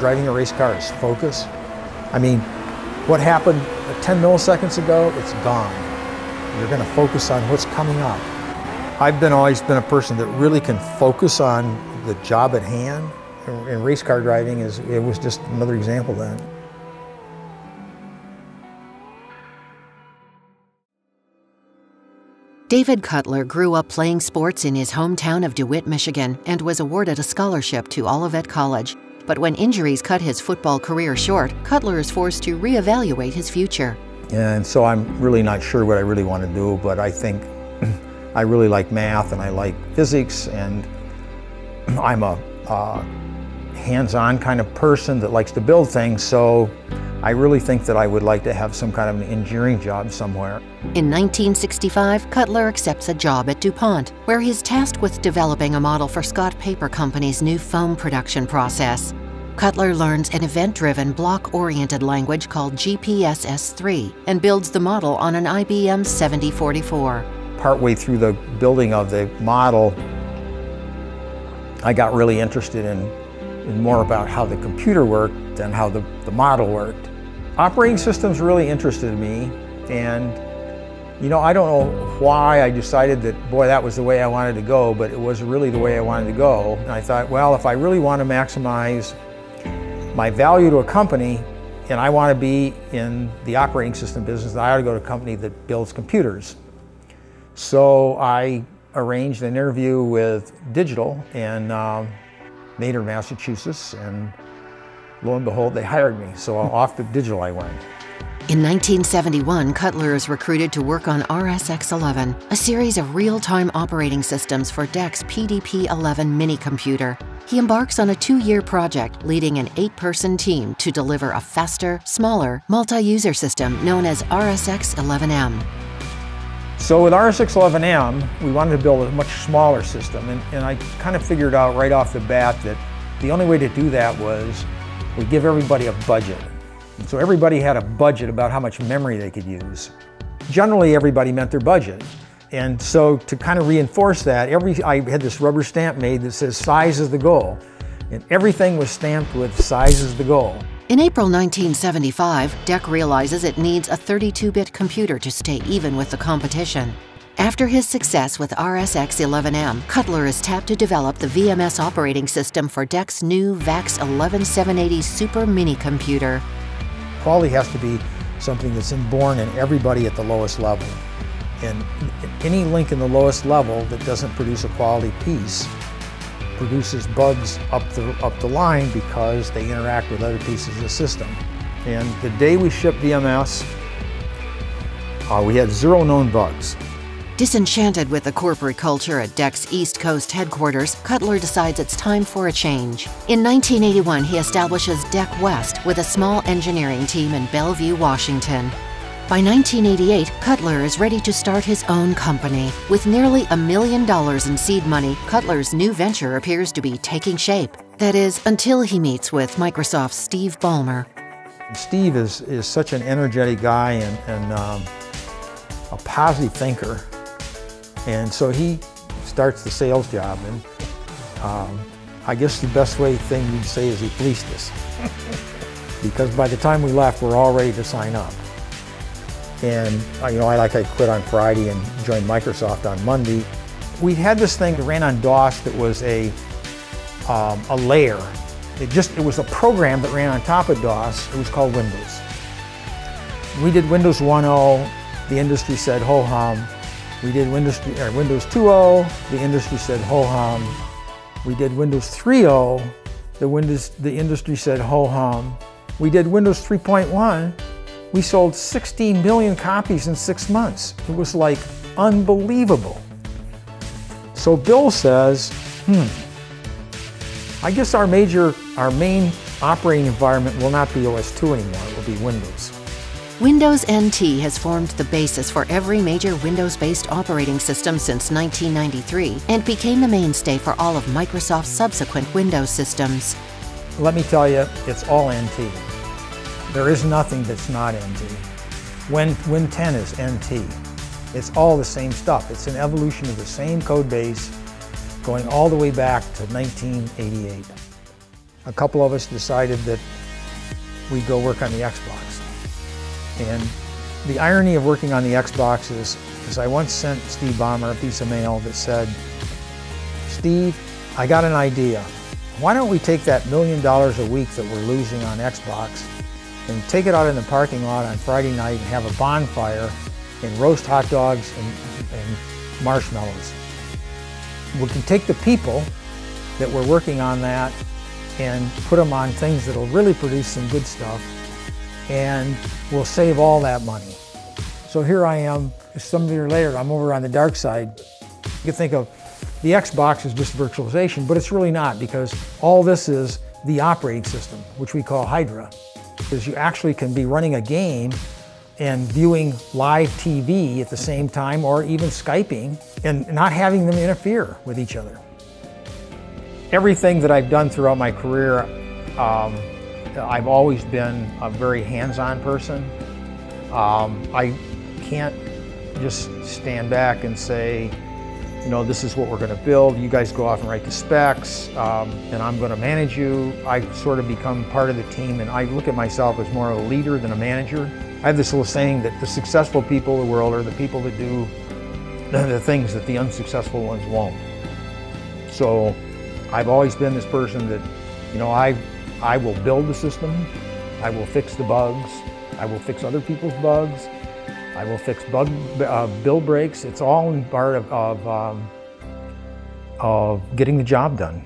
driving a race car is focus. I mean, what happened 10 milliseconds ago, it's gone. You're going to focus on what's coming up. I've been always been a person that really can focus on the job at hand. And race car driving is it was just another example of that. David Cutler grew up playing sports in his hometown of DeWitt, Michigan, and was awarded a scholarship to Olivet College. But when injuries cut his football career short, Cutler is forced to reevaluate his future. And so I'm really not sure what I really want to do, but I think I really like math and I like physics, and I'm a uh, hands-on kind of person that likes to build things, so I really think that I would like to have some kind of an engineering job somewhere. In 1965, Cutler accepts a job at DuPont, where he's tasked with developing a model for Scott Paper Company's new foam production process. Cutler learns an event-driven, block-oriented language called GPSS3 and builds the model on an IBM 7044. Partway through the building of the model, I got really interested in, in more about how the computer worked than how the, the model worked. Operating systems really interested me and you know, I don't know why I decided that, boy, that was the way I wanted to go, but it was really the way I wanted to go. And I thought, well, if I really want to maximize my value to a company and I want to be in the operating system business, I ought to go to a company that builds computers. So I arranged an interview with Digital in um, Massachusetts, and lo and behold, they hired me. So off to Digital I went. In 1971, Cutler is recruited to work on RSX 11, a series of real time operating systems for DEC's PDP 11 mini computer. He embarks on a two year project, leading an eight person team to deliver a faster, smaller, multi user system known as RSX 11M. So with RSX 11M, we wanted to build a much smaller system, and, and I kind of figured out right off the bat that the only way to do that was we give everybody a budget. And so everybody had a budget about how much memory they could use. Generally, everybody met their budget. And so to kind of reinforce that, every I had this rubber stamp made that says size is the goal. And everything was stamped with size is the goal. In April 1975, DEC realizes it needs a 32-bit computer to stay even with the competition. After his success with RSX 11M, Cutler is tapped to develop the VMS operating system for DEC's new VAX 11780 Super Mini computer. Quality has to be something that's inborn in everybody at the lowest level. And any link in the lowest level that doesn't produce a quality piece produces bugs up the, up the line because they interact with other pieces of the system. And the day we shipped VMS, uh, we had zero known bugs. Disenchanted with the corporate culture at DEC's East Coast headquarters, Cutler decides it's time for a change. In 1981, he establishes DEC West with a small engineering team in Bellevue, Washington. By 1988, Cutler is ready to start his own company. With nearly a million dollars in seed money, Cutler's new venture appears to be taking shape. That is, until he meets with Microsoft's Steve Ballmer. Steve is, is such an energetic guy and, and um, a positive thinker. And so he starts the sales job, and um, I guess the best way thing you'd say is he fleeced us. because by the time we left, we're all ready to sign up. And you know, I like I quit on Friday and joined Microsoft on Monday. We had this thing that ran on DOS that was a um, a layer. It just it was a program that ran on top of DOS. It was called Windows. We did Windows 1.0. The industry said ho hum. We did Windows, uh, Windows 2.0, the industry said ho hum. We did Windows 3.0, the, Windows, the industry said ho hum. We did Windows 3.1, we sold 16 million copies in six months. It was like unbelievable. So Bill says, hmm, I guess our major, our main operating environment will not be OS2 anymore, it will be Windows. Windows NT has formed the basis for every major Windows-based operating system since 1993 and became the mainstay for all of Microsoft's subsequent Windows systems. Let me tell you, it's all NT. There is nothing that's not NT. Win, Win 10 is NT. It's all the same stuff. It's an evolution of the same code base going all the way back to 1988. a couple of us decided that we'd go work on the Xbox. And the irony of working on the Xbox is, is I once sent Steve Ballmer a piece of mail that said, Steve, I got an idea. Why don't we take that million dollars a week that we're losing on Xbox and take it out in the parking lot on Friday night and have a bonfire and roast hot dogs and, and marshmallows. We can take the people that were working on that and put them on things that'll really produce some good stuff and we'll save all that money. So here I am, some of year later, I'm over on the dark side. You can think of the Xbox as just virtualization, but it's really not because all this is the operating system, which we call Hydra. Because you actually can be running a game and viewing live TV at the same time or even Skyping and not having them interfere with each other. Everything that I've done throughout my career, um, I've always been a very hands-on person. Um, I can't just stand back and say, you know, this is what we're going to build. You guys go off and write the specs, um, and I'm going to manage you. I sort of become part of the team, and I look at myself as more of a leader than a manager. I have this little saying that the successful people of the world are the people that do the things that the unsuccessful ones won't. So I've always been this person that, you know, I, I will build the system, I will fix the bugs, I will fix other people's bugs, I will fix bug uh, build breaks. It's all part of, of, um, of getting the job done.